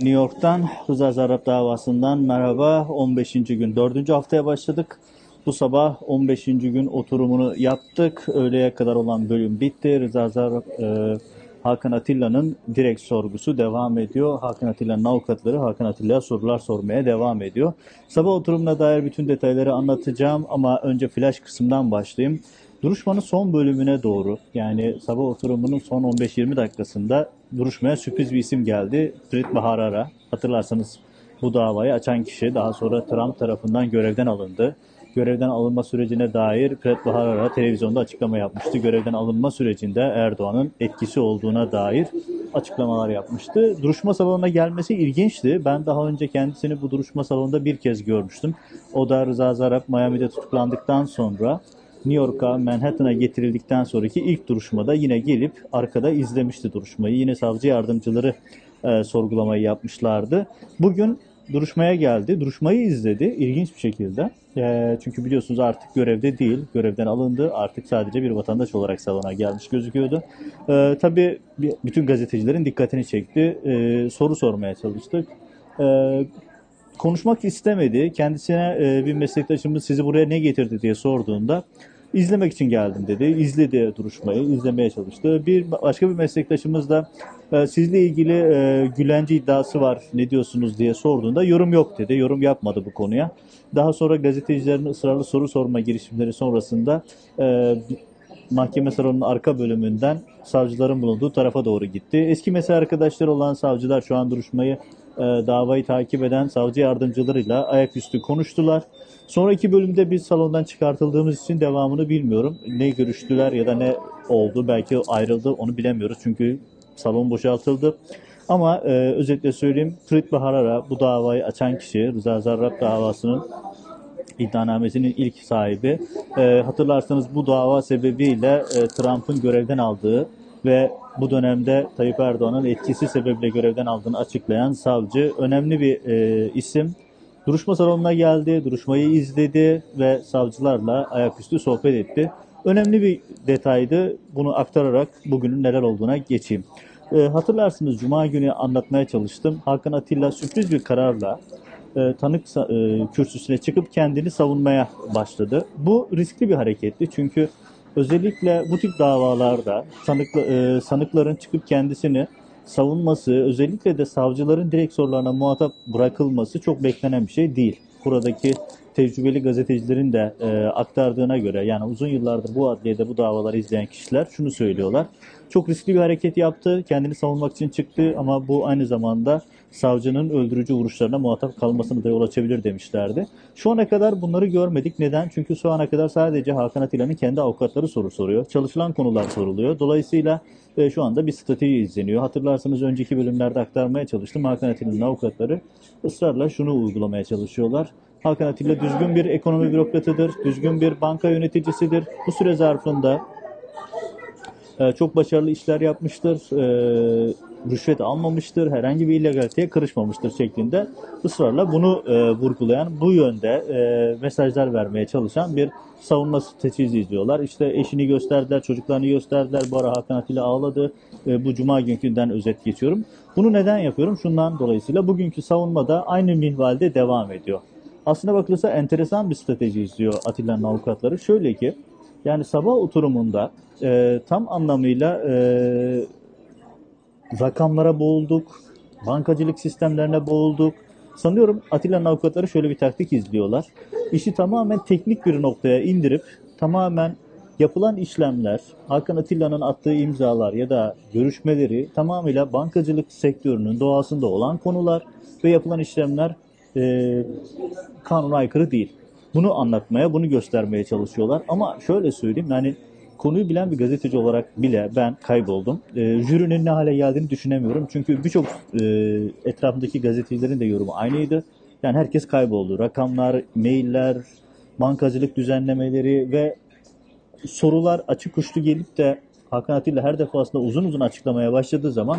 New York'tan Rıza Zarrab davasından merhaba. 15. gün 4. haftaya başladık. Bu sabah 15. gün oturumunu yaptık. Öğleye kadar olan bölüm bitti. Rıza Zarrab, e, Hakan Atilla'nın direkt sorgusu devam ediyor. Hakan Atilla'nın avukatları Hakan Atilla'ya sorular sormaya devam ediyor. Sabah oturumuna dair bütün detayları anlatacağım ama önce flash kısımdan başlayayım. Duruşmanın son bölümüne doğru yani sabah oturumunun son 15-20 dakikasında duruşmaya sürpriz bir isim geldi. Fred Baharara. Hatırlarsanız bu davayı açan kişi daha sonra Trump tarafından görevden alındı. Görevden alınma sürecine dair Fred Baharara televizyonda açıklama yapmıştı. Görevden alınma sürecinde Erdoğan'ın etkisi olduğuna dair açıklamalar yapmıştı. Duruşma salonuna gelmesi ilginçti. Ben daha önce kendisini bu duruşma salonunda bir kez görmüştüm. O da Rıza Zarrab Miami'de tutuklandıktan sonra New York'a, Manhattan'a getirildikten sonraki ilk duruşmada yine gelip arkada izlemişti duruşmayı. Yine savcı yardımcıları e, sorgulamayı yapmışlardı. Bugün duruşmaya geldi, duruşmayı izledi ilginç bir şekilde. E, çünkü biliyorsunuz artık görevde değil, görevden alındı. Artık sadece bir vatandaş olarak salona gelmiş gözüküyordu. E, tabii bütün gazetecilerin dikkatini çekti. E, soru sormaya çalıştık. E, konuşmak istemedi. Kendisine e, bir meslektaşımız sizi buraya ne getirdi diye sorduğunda izlemek için geldim dedi. İzledi duruşmayı, izlemeye çalıştı. Bir başka bir meslektaşımız da e, sizle ilgili e, Gülenci iddiası var ne diyorsunuz diye sorduğunda yorum yok dedi. Yorum yapmadı bu konuya. Daha sonra gazetecilerin ısrarlı soru sorma girişimleri sonrasında e, mahkeme salonunun arka bölümünden savcıların bulunduğu tarafa doğru gitti. Eski mesai arkadaşları olan savcılar şu an duruşmayı davayı takip eden savcı yardımcılarıyla ayaküstü konuştular. Sonraki bölümde biz salondan çıkartıldığımız için devamını bilmiyorum. Ne görüştüler ya da ne oldu belki ayrıldı onu bilemiyoruz çünkü salon boşaltıldı. Ama e, özetle söyleyeyim Frit Baharara bu davayı açan kişi Rıza Zarrab davasının iddianamesinin ilk sahibi. E, hatırlarsanız bu dava sebebiyle e, Trump'ın görevden aldığı ve bu dönemde Tayyip Erdoğan'ın etkisi sebebiyle görevden aldığını açıklayan savcı önemli bir e, isim. Duruşma salonuna geldi, duruşmayı izledi ve savcılarla ayaküstü sohbet etti. Önemli bir detaydı. Bunu aktararak bugünün neler olduğuna geçeyim. E, hatırlarsınız Cuma günü anlatmaya çalıştım. Hakan Atilla sürpriz bir kararla e, tanık e, kürsüsüne çıkıp kendini savunmaya başladı. Bu riskli bir hareketti çünkü özellikle bu tip davalarda sanıkla, e, sanıkların çıkıp kendisini savunması, özellikle de savcıların direkt sorularına muhatap bırakılması çok beklenen bir şey değil. Buradaki tecrübeli gazetecilerin de e, aktardığına göre yani uzun yıllardır bu adliyede bu davaları izleyen kişiler şunu söylüyorlar. Çok riskli bir hareket yaptı, kendini savunmak için çıktı ama bu aynı zamanda savcının öldürücü vuruşlarına muhatap kalmasını da yol açabilir demişlerdi. Şu ana kadar bunları görmedik. Neden? Çünkü şu ana kadar sadece Hakan Atilla'nın kendi avukatları soru soruyor. Çalışılan konular soruluyor. Dolayısıyla e, şu anda bir strateji izleniyor. Hatırlarsanız önceki bölümlerde aktarmaya çalıştım. Hakan Atilla'nın avukatları ısrarla şunu uygulamaya çalışıyorlar. Hakan Atilla düzgün bir ekonomi bürokratıdır, düzgün bir banka yöneticisidir. Bu süre zarfında e, çok başarılı işler yapmıştır, e, rüşvet almamıştır, herhangi bir illegaliteye karışmamıştır şeklinde ısrarla bunu e, vurgulayan, bu yönde e, mesajlar vermeye çalışan bir savunma stratejisi izliyorlar. İşte eşini gösterdiler, çocuklarını gösterdiler. Bu ara Hakan Atilla ağladı. Bu cuma günkünden özet geçiyorum. Bunu neden yapıyorum? Şundan dolayısıyla bugünkü savunmada aynı minvalde devam ediyor. Aslına bakılırsa enteresan bir strateji izliyor Atilla'nın avukatları. Şöyle ki, yani sabah oturumunda e, tam anlamıyla e, rakamlara boğulduk, bankacılık sistemlerine boğulduk. Sanıyorum Atilla'nın avukatları şöyle bir taktik izliyorlar. İşi tamamen teknik bir noktaya indirip tamamen yapılan işlemler, Hakan Atilla'nın attığı imzalar ya da görüşmeleri tamamıyla bankacılık sektörünün doğasında olan konular ve yapılan işlemler e, kanuna aykırı değil. Bunu anlatmaya, bunu göstermeye çalışıyorlar. Ama şöyle söyleyeyim yani konuyu bilen bir gazeteci olarak bile ben kayboldum. E, jürinin ne hale geldiğini düşünemiyorum. Çünkü birçok e, etrafındaki gazetecilerin de yorumu aynıydı. Yani herkes kayboldu. Rakamlar, mailler, bankacılık düzenlemeleri ve sorular açık uçlu gelip de Hakan Atilla her defasında uzun uzun açıklamaya başladığı zaman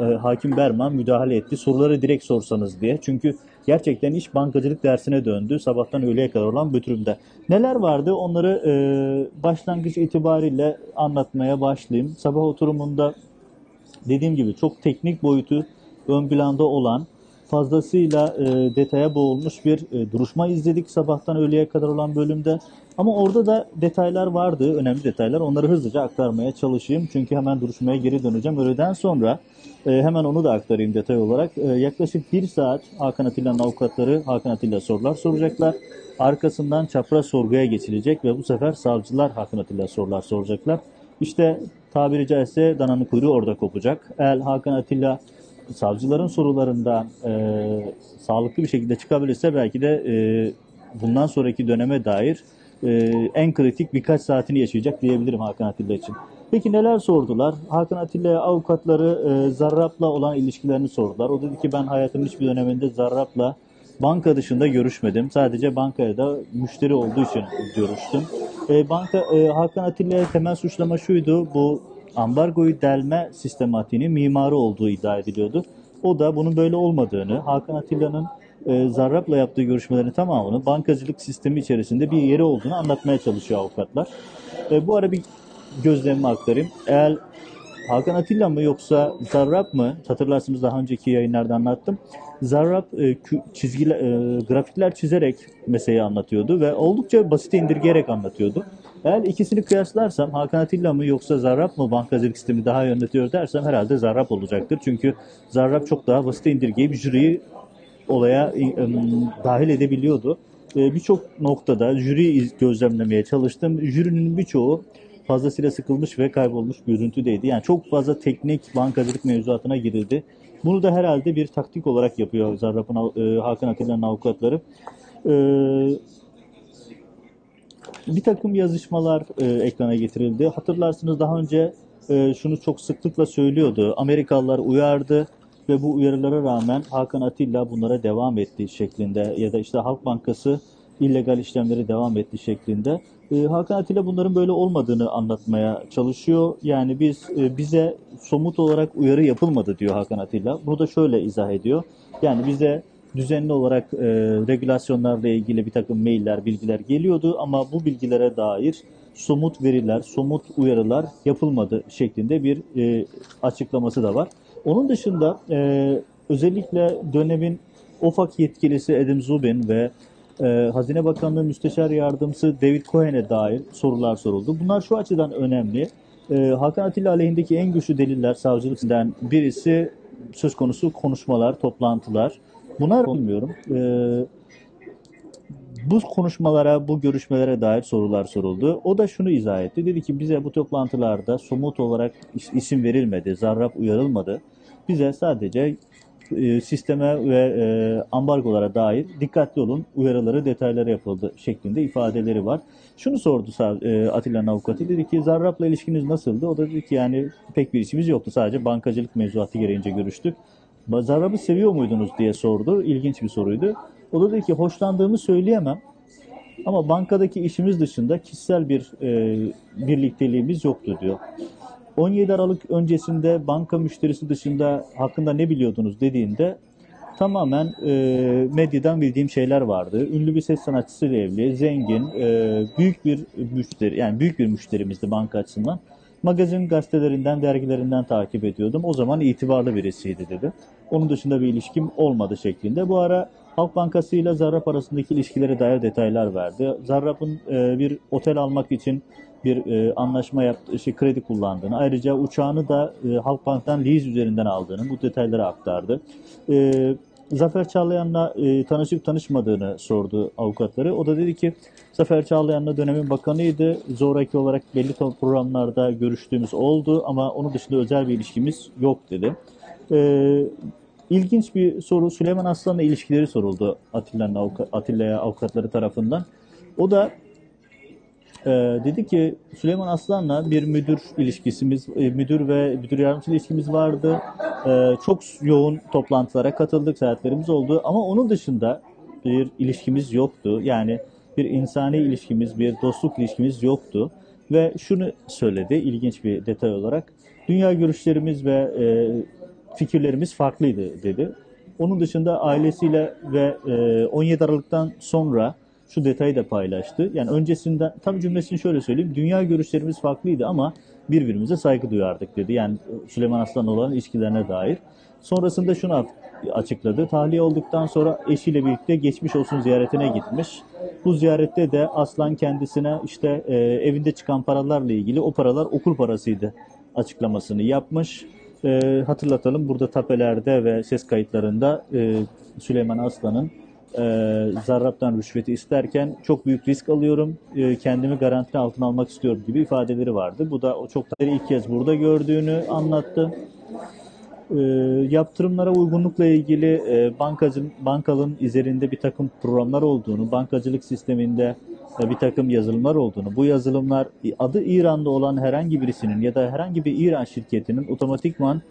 e, Hakim Berman müdahale etti. Soruları direkt sorsanız diye. Çünkü gerçekten iş bankacılık dersine döndü. Sabahtan öğleye kadar olan bütürümde. Neler vardı onları e, başlangıç itibariyle anlatmaya başlayayım. Sabah oturumunda dediğim gibi çok teknik boyutu ön planda olan fazlasıyla e, detaya boğulmuş bir e, duruşma izledik sabahtan öğleye kadar olan bölümde. Ama orada da detaylar vardı, önemli detaylar. Onları hızlıca aktarmaya çalışayım. Çünkü hemen duruşmaya geri döneceğim. Öğleden sonra e, hemen onu da aktarayım detay olarak. E, yaklaşık bir saat Hakan Atilla'nın avukatları Hakan Atilla sorular soracaklar. Arkasından çapraz sorguya geçilecek ve bu sefer savcılar Hakan Atilla sorular soracaklar. İşte tabiri caizse dananın kuyruğu orada kopacak. Eğer Hakan Atilla savcıların sorularında e, sağlıklı bir şekilde çıkabilirse belki de e, bundan sonraki döneme dair e, en kritik birkaç saatini yaşayacak diyebilirim Hakan Atilla için. Peki neler sordular? Hakan Atilla'ya avukatları e, Zarrab'la olan ilişkilerini sordular. O dedi ki ben hayatımın hiçbir döneminde Zarrab'la banka dışında görüşmedim. Sadece bankaya da müşteri olduğu için görüştüm. E, banka e, Hakan Atilla'ya temel suçlama şuydu. Bu ambargoyu delme sistematiğinin mimarı olduğu iddia ediliyordu. O da bunun böyle olmadığını, Hakan Atilla'nın e, Zarrab'la yaptığı görüşmelerin tamamının bankacılık sistemi içerisinde bir yeri olduğunu anlatmaya çalışıyor avukatlar. E, bu ara bir gözlemimi aktarayım. Eğer Hakan Atilla mı yoksa Zarrab mı? Hatırlarsınız daha önceki yayınlarda anlattım. Zarrab e, çizgiler, e, grafikler çizerek meseleyi anlatıyordu ve oldukça basit indirgeyerek anlatıyordu. Eğer ikisini kıyaslarsam Hakan Atilla mı yoksa Zarrab mı bankacılık sistemi daha yönetiyor dersem herhalde Zarrab olacaktır. Çünkü Zarrab çok daha basit indirgeyip jüriyi olaya e, dahil edebiliyordu. E, birçok noktada jüri gözlemlemeye çalıştım. Jürinin birçoğu fazlasıyla sıkılmış ve kaybolmuş görüntüdeydi. Yani çok fazla teknik bankacılık mevzuatına girildi. Bunu da herhalde bir taktik olarak yapıyor Zarrab'ın e, Hakan Atilla'nın avukatları. E, bir takım yazışmalar e, ekrana getirildi. Hatırlarsınız daha önce e, şunu çok sıklıkla söylüyordu. Amerikalılar uyardı ve bu uyarılara rağmen Hakan Atilla bunlara devam etti şeklinde ya da işte Halk Bankası illegal işlemleri devam etti şeklinde. E, Hakan Atilla bunların böyle olmadığını anlatmaya çalışıyor. Yani biz e, bize somut olarak uyarı yapılmadı diyor Hakan Atilla. Bunu da şöyle izah ediyor. Yani bize düzenli olarak e, regülasyonlarla ilgili bir takım mailler, bilgiler geliyordu ama bu bilgilere dair somut veriler, somut uyarılar yapılmadı şeklinde bir e, açıklaması da var. Onun dışında e, özellikle dönemin OFAK yetkilisi Adam Zubin ve e, Hazine Bakanlığı Müsteşar Yardımcısı David Cohen'e dair sorular soruldu. Bunlar şu açıdan önemli. E, Hakan Atilla aleyhindeki en güçlü deliller savcılıktan birisi söz konusu konuşmalar, toplantılar. Bunlar bilmiyorum. E, bu konuşmalara, bu görüşmelere dair sorular soruldu. O da şunu izah etti. Dedi ki bize bu toplantılarda somut olarak isim verilmedi, zarrab uyarılmadı. Bize sadece e, sisteme ve e, ambargolara dair dikkatli olun uyarıları, detayları yapıldı şeklinde ifadeleri var. Şunu sordu e, Atilla'nın avukatı. Dedi ki Zarrab'la ilişkiniz nasıldı? O da dedi ki yani pek bir işimiz yoktu. Sadece bankacılık mevzuatı gereğince görüştük. Zarrab'ı seviyor muydunuz diye sordu. İlginç bir soruydu. O da dedi ki hoşlandığımı söyleyemem. Ama bankadaki işimiz dışında kişisel bir e, birlikteliğimiz yoktu diyor. 17 Aralık öncesinde banka müşterisi dışında hakkında ne biliyordunuz dediğinde tamamen e, medyadan bildiğim şeyler vardı. Ünlü bir ses sanatçısıyla evli, zengin, e, büyük bir müşteri, yani büyük bir müşterimizdi banka açısından. Magazin gazetelerinden, dergilerinden takip ediyordum. O zaman itibarlı birisiydi dedi. Onun dışında bir ilişkim olmadı şeklinde. Bu ara Halk Bankası ile Zarrab arasındaki ilişkilere dair detaylar verdi. Zarrab'ın e, bir otel almak için bir e, anlaşma yaptı, şey, kredi kullandığını, ayrıca uçağını da e, Halkbank'tan lease üzerinden aldığını bu detayları aktardı. E, Zafer Çağlayan'la e, tanışıp tanışmadığını sordu avukatları. O da dedi ki Zafer Çağlayan'la dönemin bakanıydı. Zoraki olarak belli programlarda görüştüğümüz oldu ama onun dışında özel bir ilişkimiz yok dedi. E, ilginç bir soru Süleyman Aslan'la ilişkileri soruldu Atilla'nın avukat, Atilla'ya avukatları tarafından. O da e, dedi ki Süleyman Aslan'la bir müdür ilişkisimiz, e, müdür ve müdür yardımcısı ilişkimiz vardı. E, çok yoğun toplantılara katıldık, seyahatlerimiz oldu. Ama onun dışında bir ilişkimiz yoktu. Yani bir insani ilişkimiz, bir dostluk ilişkimiz yoktu. Ve şunu söyledi ilginç bir detay olarak. Dünya görüşlerimiz ve e, fikirlerimiz farklıydı dedi. Onun dışında ailesiyle ve e, 17 Aralık'tan sonra şu detayı da paylaştı. Yani öncesinden tam cümlesini şöyle söyleyeyim. Dünya görüşlerimiz farklıydı ama birbirimize saygı duyardık dedi. Yani Süleyman Aslan olan ilişkilerine dair. Sonrasında şunu açıkladı. Tahliye olduktan sonra eşiyle birlikte geçmiş olsun ziyaretine gitmiş. Bu ziyarette de Aslan kendisine işte e, evinde çıkan paralarla ilgili o paralar okul parasıydı açıklamasını yapmış. E, hatırlatalım burada tapelerde ve ses kayıtlarında e, Süleyman Aslan'ın e, Zarrab'dan rüşveti isterken çok büyük risk alıyorum, e, kendimi garanti altına almak istiyorum gibi ifadeleri vardı. Bu da o çok ilk kez burada gördüğünü anlattı. E, yaptırımlara uygunlukla ilgili e, bankacı, bankalın üzerinde bir takım programlar olduğunu, bankacılık sisteminde bir takım yazılımlar olduğunu, bu yazılımlar adı İran'da olan herhangi birisinin ya da herhangi bir İran şirketinin otomatikman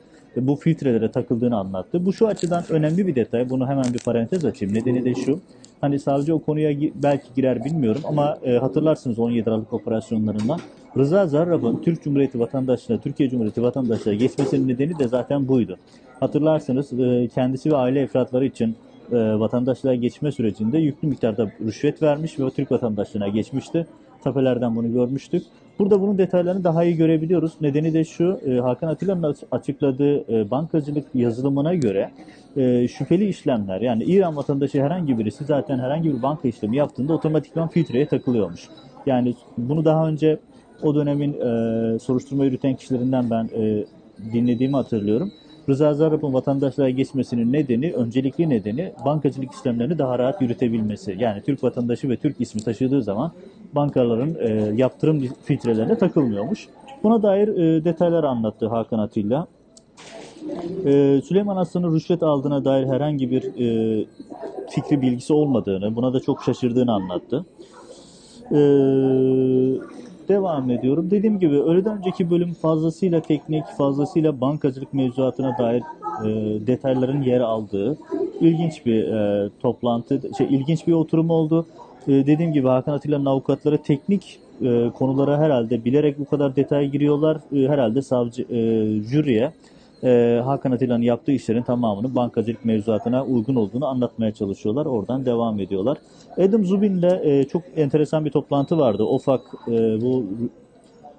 bu filtrelere takıldığını anlattı. Bu şu açıdan önemli bir detay. Bunu hemen bir parantez açayım. Nedeni de şu. Hani savcı o konuya belki girer bilmiyorum ama e, hatırlarsınız 17 Aralık operasyonlarından Rıza Zarrab'ın Türk Cumhuriyeti vatandaşlığına, Türkiye Cumhuriyeti vatandaşlığına geçmesinin nedeni de zaten buydu. Hatırlarsınız e, kendisi ve aile efratları için e, vatandaşlığa geçme sürecinde yüklü miktarda rüşvet vermiş ve Türk vatandaşlığına geçmişti. Tapelerden bunu görmüştük. Burada bunun detaylarını daha iyi görebiliyoruz. Nedeni de şu, e, Hakan Atilla'nın açıkladığı e, bankacılık yazılımına göre e, şüpheli işlemler yani İran vatandaşı herhangi birisi zaten herhangi bir banka işlemi yaptığında otomatikman filtreye takılıyormuş. Yani bunu daha önce o dönemin e, soruşturma yürüten kişilerinden ben e, dinlediğimi hatırlıyorum. Rıza Zarrab'ın vatandaşlığa geçmesinin nedeni, öncelikli nedeni bankacılık işlemlerini daha rahat yürütebilmesi. Yani Türk vatandaşı ve Türk ismi taşıdığı zaman bankaların e, yaptırım filtrelerine takılmıyormuş. Buna dair e, detaylar anlattı Hakan Atilla. E, Süleyman Aslan'ın rüşvet aldığına dair herhangi bir e, fikri bilgisi olmadığını, buna da çok şaşırdığını anlattı. E, devam ediyorum. Dediğim gibi öğleden önceki bölüm fazlasıyla teknik, fazlasıyla bankacılık mevzuatına dair e, detayların yer aldığı ilginç bir e, toplantı, şey ilginç bir oturum oldu. E, dediğim gibi Hakan Atilla'nın avukatları teknik e, konulara herhalde bilerek bu kadar detay giriyorlar. E, herhalde savcı e, jüriye e, Hakan Atilla'nın yaptığı işlerin tamamını bankacılık mevzuatına uygun olduğunu anlatmaya çalışıyorlar. Oradan devam ediyorlar. Adam Zubin'le e, çok enteresan bir toplantı vardı. OFAK e, bu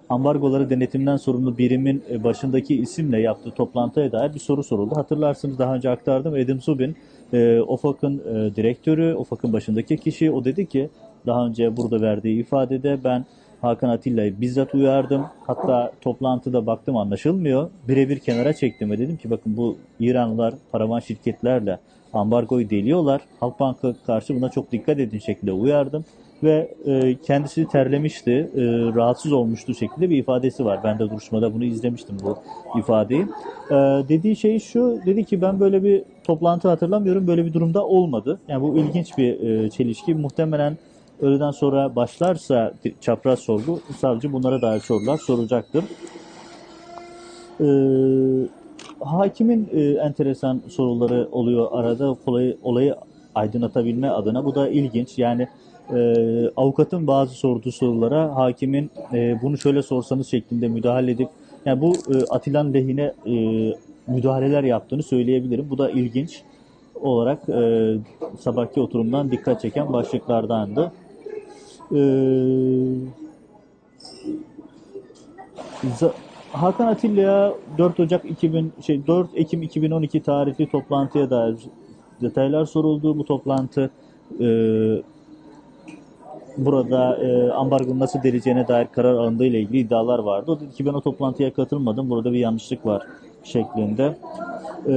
ambargoları denetimden sorumlu birimin e, başındaki isimle yaptığı toplantıya dair bir soru soruldu. Hatırlarsınız daha önce aktardım. Adam Zubin e, OFAK'ın e, direktörü, OFAK'ın başındaki kişi. O dedi ki daha önce burada verdiği ifadede ben Hakan Atilla'yı bizzat uyardım. Hatta toplantıda baktım anlaşılmıyor. Birebir kenara çektim ve dedim ki bakın bu İranlılar paravan şirketlerle ambargoyu deliyorlar. Halkbank'a karşı buna çok dikkat edin şekilde uyardım. Ve e, kendisi terlemişti, e, rahatsız olmuştu şekilde bir ifadesi var. Ben de duruşmada bunu izlemiştim bu ifadeyi. E, dediği şey şu, dedi ki ben böyle bir toplantı hatırlamıyorum, böyle bir durumda olmadı. Yani bu ilginç bir e, çelişki. Muhtemelen öğleden sonra başlarsa çapraz sorgu, savcı bunlara dair sorular soracaktır. Ee, hakimin e, enteresan soruları oluyor arada olayı, olayı aydınlatabilme adına. Bu da ilginç. Yani e, avukatın bazı sorduğu sorulara hakimin e, bunu şöyle sorsanız şeklinde müdahale edip yani bu e, Atilla'nın lehine e, müdahaleler yaptığını söyleyebilirim. Bu da ilginç olarak e, sabahki oturumdan dikkat çeken başlıklardandı. E, Hakan Atilla'ya 4 Ocak 2000 şey 4 Ekim 2012 tarihli toplantıya dair detaylar soruldu. Bu toplantı e, burada e, ambargonun nasıl deleceğine dair karar alındığı ile ilgili iddialar vardı. O dedi ki ben o toplantıya katılmadım. Burada bir yanlışlık var şeklinde. E,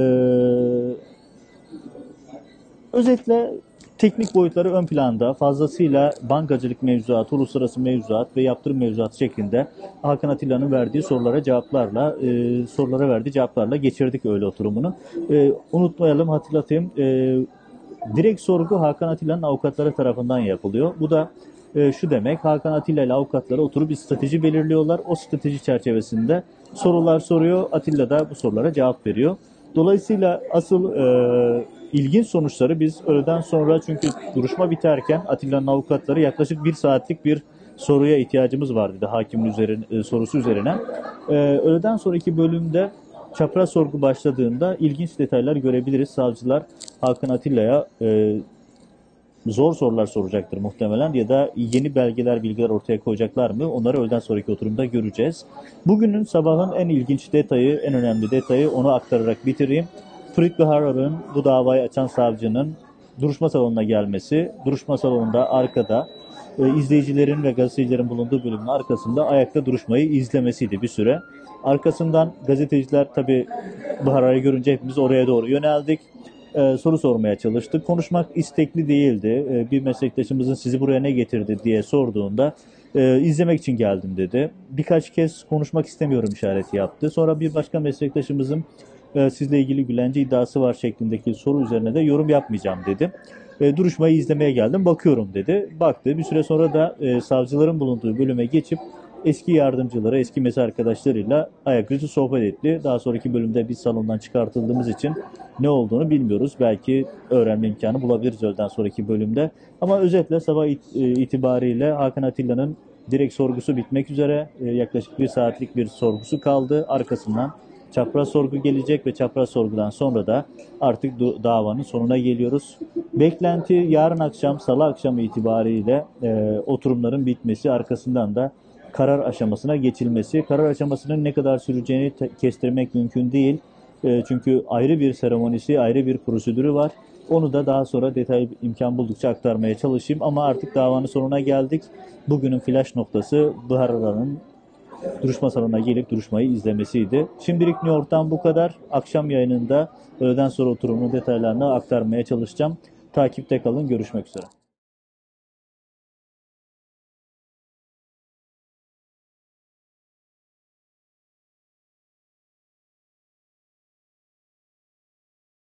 özetle teknik boyutları ön planda fazlasıyla bankacılık mevzuatı, uluslararası mevzuat ve yaptırım mevzuatı şeklinde Hakan Atilla'nın verdiği sorulara cevaplarla, e, sorulara verdiği cevaplarla geçirdik öyle oturumunu. E, unutmayalım, hatırlatayım. E, direkt sorgu Hakan Atilla'nın avukatları tarafından yapılıyor. Bu da e, şu demek, Hakan Atilla ile avukatları oturup bir strateji belirliyorlar. O strateji çerçevesinde sorular soruyor, Atilla da bu sorulara cevap veriyor. Dolayısıyla asıl e, ilginç sonuçları biz öğleden sonra çünkü duruşma biterken Atilla'nın avukatları yaklaşık bir saatlik bir soruya ihtiyacımız var dedi hakimin üzerine, e, sorusu üzerine. E, öğleden sonraki bölümde çapraz sorgu başladığında ilginç detaylar görebiliriz. Savcılar Hakan Atilla'ya e, zor sorular soracaktır muhtemelen ya da yeni belgeler, bilgiler ortaya koyacaklar mı? Onları öğleden sonraki oturumda göreceğiz. Bugünün sabahın en ilginç detayı, en önemli detayı onu aktararak bitireyim. Frit Baharar'ın bu davayı açan savcının duruşma salonuna gelmesi, duruşma salonunda arkada e, izleyicilerin ve gazetecilerin bulunduğu bölümün arkasında ayakta duruşmayı izlemesiydi bir süre. Arkasından gazeteciler tabi Baharar'ı görünce hepimiz oraya doğru yöneldik. E, soru sormaya çalıştık. Konuşmak istekli değildi. E, bir meslektaşımızın sizi buraya ne getirdi diye sorduğunda e, izlemek için geldim dedi. Birkaç kez konuşmak istemiyorum işareti yaptı. Sonra bir başka meslektaşımızın e, sizle ilgili Gülenci iddiası var şeklindeki soru üzerine de yorum yapmayacağım dedi. E, duruşmayı izlemeye geldim bakıyorum dedi. Baktı bir süre sonra da e, savcıların bulunduğu bölüme geçip eski yardımcıları, eski mesai arkadaşlarıyla ayaküstü sohbet etti. Daha sonraki bölümde biz salondan çıkartıldığımız için ne olduğunu bilmiyoruz. Belki öğrenme imkanı bulabiliriz öğleden sonraki bölümde. Ama özetle sabah e, itibariyle Hakan Atilla'nın direkt sorgusu bitmek üzere. E, yaklaşık bir saatlik bir sorgusu kaldı. Arkasından çapraz sorgu gelecek ve çapraz sorgudan sonra da artık davanın sonuna geliyoruz. Beklenti yarın akşam salı akşamı itibariyle e, oturumların bitmesi arkasından da karar aşamasına geçilmesi. Karar aşamasının ne kadar süreceğini kestirmek mümkün değil. E, çünkü ayrı bir seremonisi, ayrı bir prosedürü var. Onu da daha sonra detay imkan buldukça aktarmaya çalışayım. Ama artık davanın sonuna geldik. Bugünün flash noktası Bahar Aral'ın duruşma salonuna gelip duruşmayı izlemesiydi. Şimdilik New York'tan bu kadar. Akşam yayınında öğleden sonra oturumun detaylarını aktarmaya çalışacağım. Takipte kalın. Görüşmek üzere.